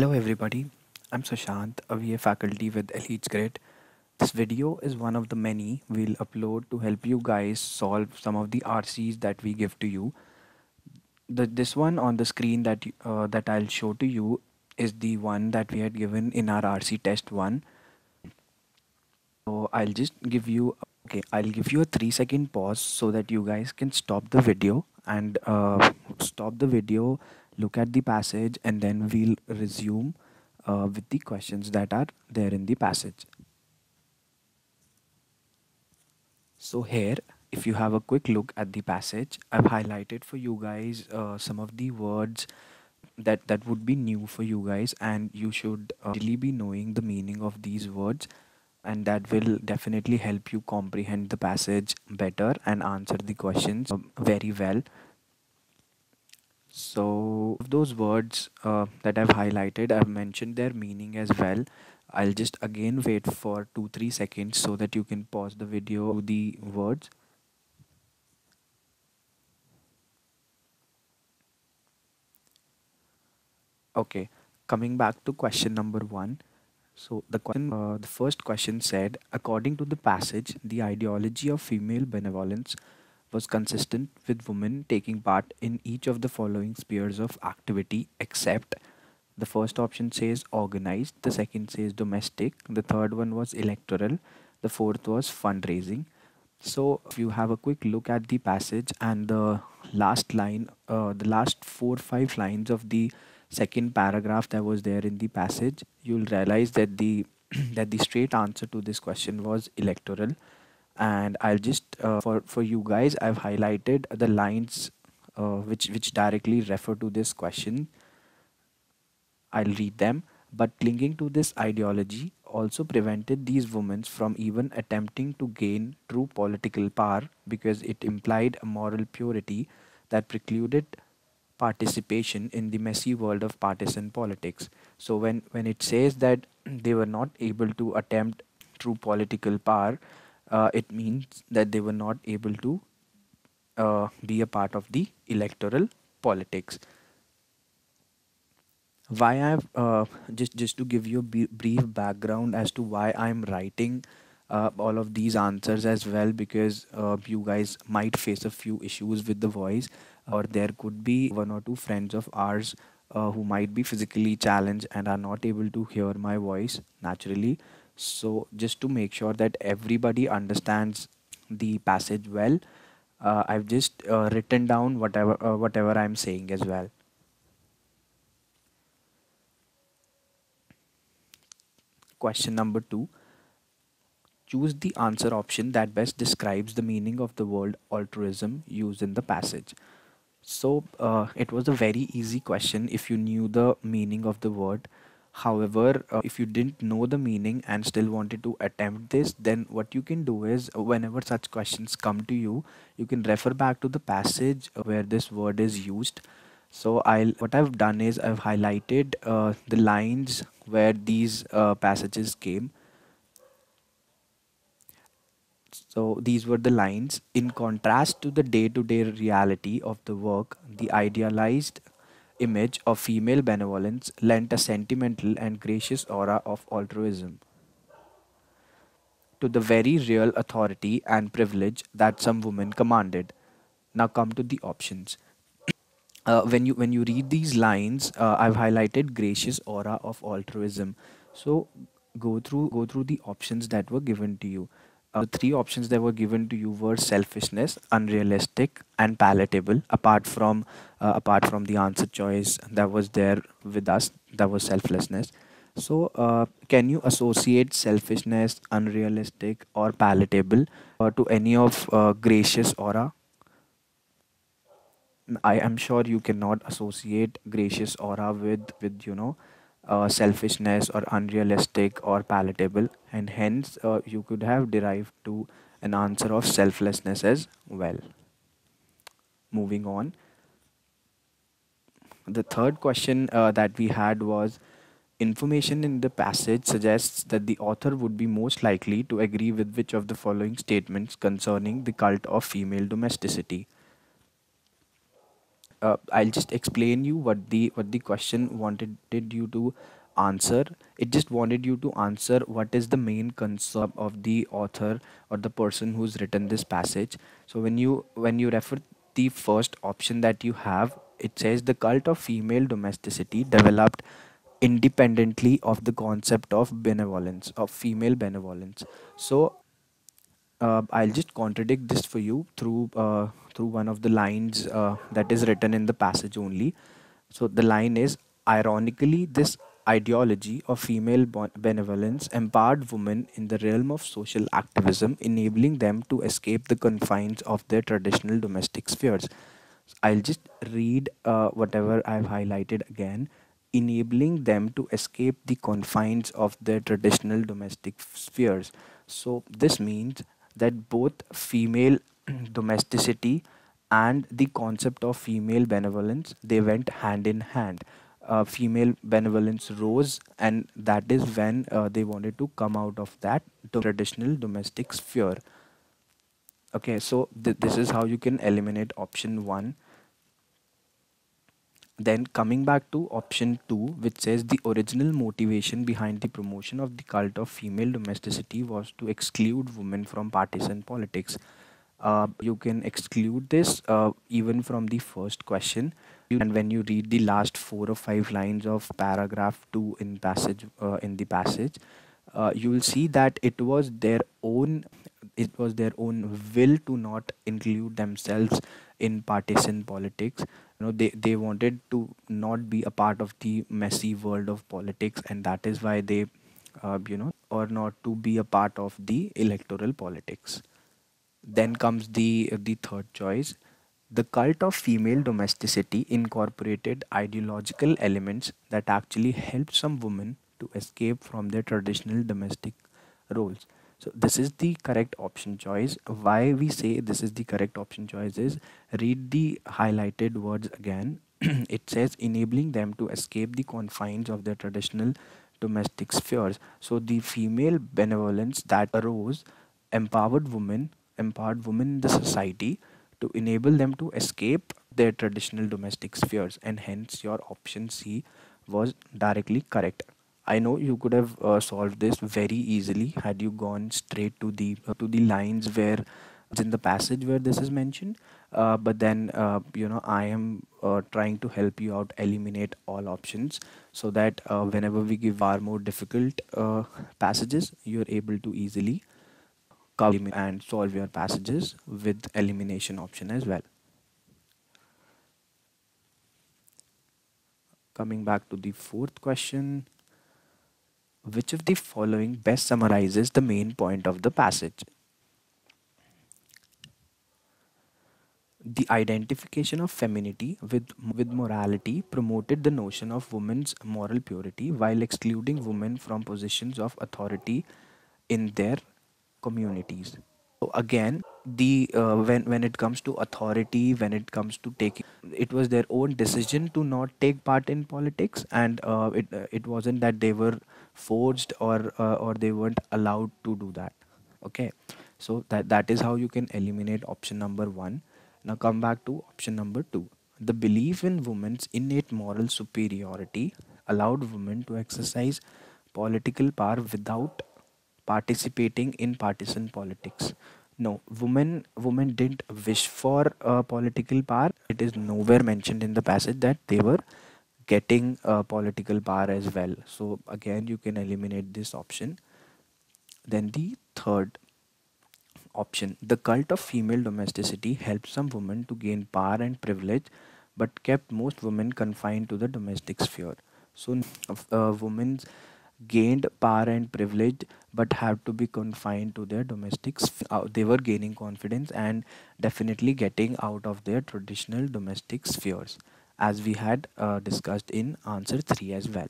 Hello everybody, I'm Sushant, a VA faculty with Elite Grid. This video is one of the many we'll upload to help you guys solve some of the RCs that we give to you. The, this one on the screen that, uh, that I'll show to you is the one that we had given in our RC test 1. So I'll just give you, okay, I'll give you a 3 second pause so that you guys can stop the video and uh, stop the video look at the passage and then we'll resume uh, with the questions that are there in the passage. So here, if you have a quick look at the passage, I've highlighted for you guys uh, some of the words that, that would be new for you guys and you should uh, really be knowing the meaning of these words and that will definitely help you comprehend the passage better and answer the questions um, very well. So those words uh, that I've highlighted, I've mentioned their meaning as well. I'll just again wait for 2-3 seconds so that you can pause the video the words. Okay, coming back to question number one. So the question, uh, the first question said, according to the passage, the ideology of female benevolence was consistent with women taking part in each of the following spheres of activity except the first option says organized, the second says domestic, the third one was electoral, the fourth was fundraising. So if you have a quick look at the passage and the last line, uh, the last four five lines of the second paragraph that was there in the passage, you'll realize that the that the straight answer to this question was electoral and I'll just uh, for for you guys I've highlighted the lines uh, which which directly refer to this question. I'll read them. But clinging to this ideology also prevented these women from even attempting to gain true political power because it implied a moral purity that precluded participation in the messy world of partisan politics. So when when it says that they were not able to attempt true political power uh, it means that they were not able to uh, be a part of the electoral politics. Why i've uh, just just to give you a brief background as to why i'm writing uh, all of these answers as well because uh, you guys might face a few issues with the voice or there could be one or two friends of ours uh, who might be physically challenged and are not able to hear my voice naturally so just to make sure that everybody understands the passage well uh, I've just uh, written down whatever uh, whatever I'm saying as well. Question number two. Choose the answer option that best describes the meaning of the word altruism used in the passage. So uh, it was a very easy question if you knew the meaning of the word however uh, if you didn't know the meaning and still wanted to attempt this then what you can do is uh, whenever such questions come to you you can refer back to the passage where this word is used. So i'll what i've done is i've highlighted uh, the lines where these uh, passages came. So these were the lines. In contrast to the day-to-day -day reality of the work the idealized image of female benevolence lent a sentimental and gracious aura of altruism to the very real authority and privilege that some women commanded. Now come to the options. Uh, when you when you read these lines, uh, I've highlighted gracious aura of altruism. So go through go through the options that were given to you uh, the three options that were given to you were selfishness unrealistic and palatable apart from uh, apart from the answer choice that was there with us that was selflessness. So uh, can you associate selfishness unrealistic or palatable uh, to any of uh, gracious aura? I am sure you cannot associate gracious aura with with you know uh, selfishness or unrealistic or palatable and hence uh, you could have derived to an answer of selflessness as well. Moving on. The third question uh, that we had was information in the passage suggests that the author would be most likely to agree with which of the following statements concerning the cult of female domesticity uh, I'll just explain you what the what the question wanted you to answer. It just wanted you to answer what is the main concept of the author or the person who's written this passage. So when you when you refer the first option that you have, it says the cult of female domesticity developed independently of the concept of benevolence of female benevolence so uh, I'll just contradict this for you through uh, through one of the lines uh, that is written in the passage only. So the line is ironically this ideology of female benevolence empowered women in the realm of social activism enabling them to escape the confines of their traditional domestic spheres i'll just read uh, whatever i've highlighted again enabling them to escape the confines of their traditional domestic spheres so this means that both female domesticity and the concept of female benevolence they went hand in hand. Uh, female benevolence rose and that is when uh, they wanted to come out of that traditional domestic sphere. Okay so th- this is how you can eliminate option 1 then coming back to option 2 which says the original motivation behind the promotion of the cult of female domesticity was to exclude women from partisan politics. Uh, you can exclude this uh, even from the first question. And when you read the last four or five lines of paragraph 2 in passage uh, in the passage uh, you will see that it was their own it was their own will to not include themselves in partisan politics you know they, they wanted to not be a part of the messy world of politics and that is why they uh, you know or not to be a part of the electoral politics. Then comes the the third choice the cult of female domesticity incorporated ideological elements that actually helped some women to escape from their traditional domestic roles so this is the correct option choice. Why we say this is the correct option choice is read the highlighted words again. It says enabling them to escape the confines of their traditional domestic spheres. So the female benevolence that arose empowered women empowered women in the society to enable them to escape their traditional domestic spheres. And hence your option c was directly correct I know you could have uh, solved this very easily had you gone straight to the uh, to the lines where it's in the passage where this is mentioned. Uh, but then uh, you know I am uh, trying to help you out eliminate all options so that uh, whenever we give our more difficult passages you're able to easily cover and solve your passages with elimination option as well. Coming back to the fourth question which of the following best summarizes the main point of the passage? The identification of femininity with, with morality promoted the notion of women's moral purity while excluding women from positions of authority in their communities. So again, the uh, when when it comes to authority, when it comes to taking, it was their own decision to not take part in politics, and uh, it uh, it wasn't that they were forced or uh, or they weren't allowed to do that. Okay, so that that is how you can eliminate option number one. Now come back to option number two. The belief in women's innate moral superiority allowed women to exercise political power without participating in partisan politics. No, women women didn't wish for uh, political power. It is nowhere mentioned in the passage that they were getting uh, political power as well. So again, you can eliminate this option. Then the third option, the cult of female domesticity helped some women to gain power and privilege, but kept most women confined to the domestic sphere. So, uh, women's gained power and privilege but have to be confined to their domestic uh, they were gaining confidence and definitely getting out of their traditional domestic spheres as we had uh, discussed in answer 3 as well.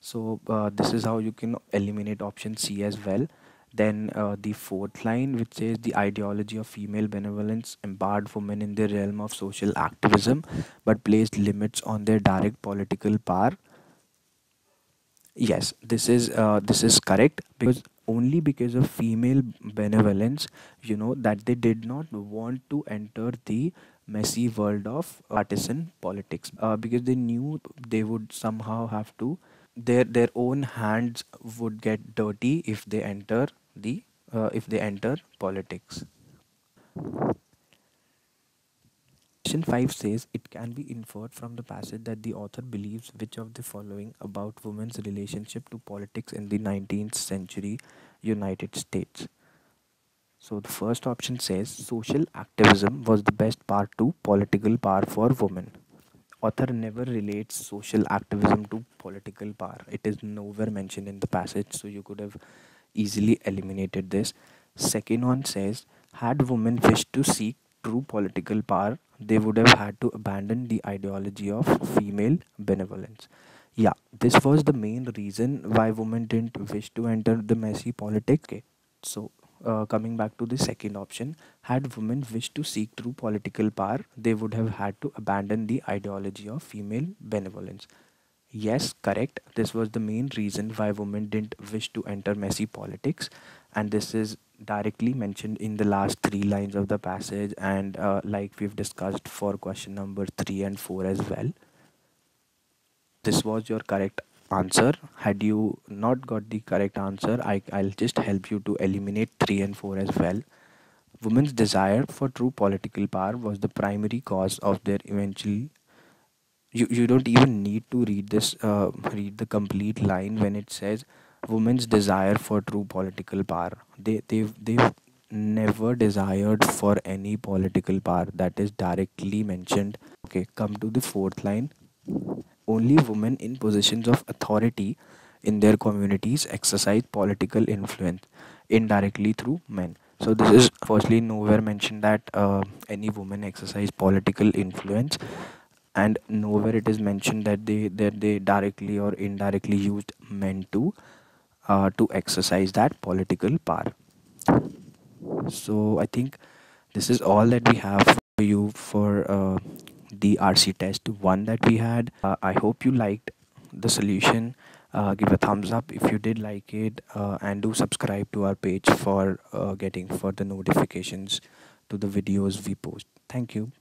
So uh, this is how you can eliminate option c as well. Then uh, the fourth line which says the ideology of female benevolence empowered women in the realm of social activism but placed limits on their direct political power. Yes, this is uh, this is correct because only because of female benevolence, you know, that they did not want to enter the messy world of partisan politics uh, because they knew they would somehow have to their their own hands would get dirty if they enter the uh, if they enter politics Question 5 says it can be inferred from the passage that the author believes which of the following about women's relationship to politics in the 19th century United States. So the first option says social activism was the best part to political power for women. Author never relates social activism to political power. It is nowhere mentioned in the passage, so you could have easily eliminated this. Second one says had women wished to seek true political power, they would have had to abandon the ideology of female benevolence. Yeah, this was the main reason why women didn't wish to enter the messy politics. Okay, so uh, coming back to the second option, had women wished to seek true political power, they would have had to abandon the ideology of female benevolence. Yes, correct. This was the main reason why women didn't wish to enter messy politics, and this is directly mentioned in the last three lines of the passage, and uh, like we've discussed for question number three and four as well. This was your correct answer. Had you not got the correct answer, I, I'll just help you to eliminate three and four as well. Women's desire for true political power was the primary cause of their eventual you, you don't even need to read this uh, read the complete line when it says women's desire for true political power they they've they've never desired for any political power that is directly mentioned okay come to the fourth line only women in positions of authority in their communities exercise political influence indirectly through men. So this is firstly nowhere mentioned that uh, any woman exercise political influence and nowhere it is mentioned that they that they directly or indirectly used men to uh, to exercise that political power. So i think this is all that we have for you for uh, the rc test one that we had. Uh, i hope you liked the solution. Uh, give a thumbs up if you did like it uh, and do subscribe to our page for uh, getting further notifications to the videos we post. Thank you